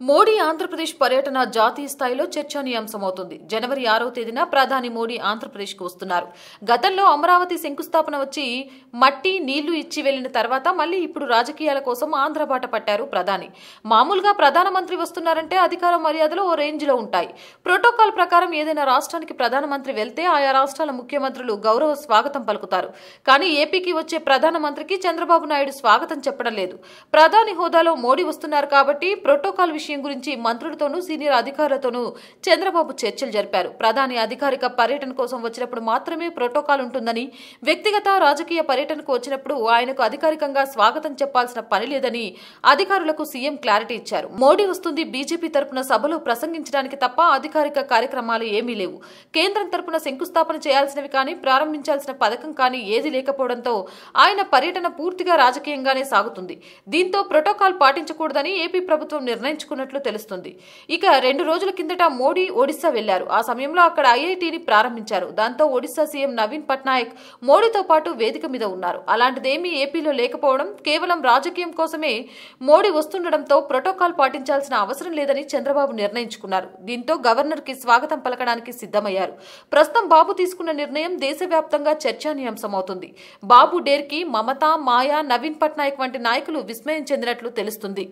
మోడీ ఆంధ్రప్రదేశ్ పర్యటన జాతీయ స్థాయిలో చర్చనీయాంశమవుతుంది. జనవరి ఆరో తేదీన ప్రధాని మోడీ ఆంధ్రప్రదేశ్కు వస్తున్నారు. గతంలో అమరావతి శంకుస్థాపన వచ్చి మట్టి నీళ్ళు ఇచ్చి వెళ్ళిన తర్వాత మళ్ళీ ఇప్పుడు రాజకీయాల కోసం ఆంధ్రబాట పట్టారు ప్రధాని. మామూలుగా ప్రధానమంత్రి వస్తున్నారంటే అధికార మర్యాదలు ఓ రేంజ్లో ఉంటాయి. ప్రోటోకాల్ ప్రకారం ఏదైనా రాష్ట్రానికి ప్రధానమంత్రి వెళ్తే ఆయా రాష్ట్రాల ముఖ్యమంత్రులు గౌరవ స్వాగతం పలుకుతారు. కానీ ఏపీకి వచ్చే ప్రధానమంత్రికి చంద్రబాబు నాయుడు స్వాగతం చెప్పడం లేదు. ప్రధాని హోదాలో మోడీ వస్తున్నారు కాబట్టి ప్రోటోకాల్ విషయం గురించి మంత్రులతోనూ సీనియర్ అధికారులతోనూ చంద్రబాబు చర్చలు జరిపారు. ప్రధాని అధికారిక పర్యటన కోసం వచ్చినప్పుడు మాత్రమే ప్రోటోకాల్ ఉంటుందని వ్యక్తిగత రాజకీయ పర్యటనకు వచ్చినప్పుడు ఆయనకు అధికారికంగా స్వాగతం చెప్పాల్సిన పని లేదని అధికారులకు సీఎం క్లారిటీ ఇచ్చారు. మోడీ వస్తుంది బీజేపీ తరపున సభలో ప్రసంగించడానికి తప్ప అధికారిక కార్యక్రమాలు ఏమీ లేవు. కేంద్రం తరపున శంకుస్థాపన చేయాల్సినవి కానీ ప్రారంభించాల్సిన పథకం కానీ ఏది లేకపోవడంతో ఆయన పర్యటన పూర్తిగా రాజకీయంగానే సాగుతుంది. దీంతో ప్రోటోకాల్ పాటించకూడదని ఏపీ ప్రభుత్వం నిర్ణయించుకున్నట్లు తెలుస్తుంది. ఇక రెండు రోజుల కిందట మోడీ ఒడిశా వెళ్ళారు. ఆ సమయంలో అక్కడ ఐఐటిని ప్రారంభించారు. దాంతో ఒడిశా సీఎం నవీన్ పట్నాయక్ మోడీతో పాటు వేదిక మీద ఉన్నారు. అలాంటిదేమీ ఏపీలో లేకపోవడం కేవలం రాజకీయం కోసమే మోడీ వస్తుండటంతో ప్రోటోకాల్ పాటించాల్సిన అవసరం లేదని చంద్రబాబు నిర్ణయించుకున్నారు. దీంతో గవర్నర్కి స్వాగతం పలకడానికి సిద్ధమయ్యారు. ప్రస్తుతం బాబు తీసుకున్న నిర్ణయం దేశవ్యాప్తంగా చర్చానీయాంశమవుతుంది. బాబు డేర్కి మమత మాయా నవీన్ పట్నాయక్ వంటి నాయకులు విస్మయం చెందినట్లు తెలుస్తుంది.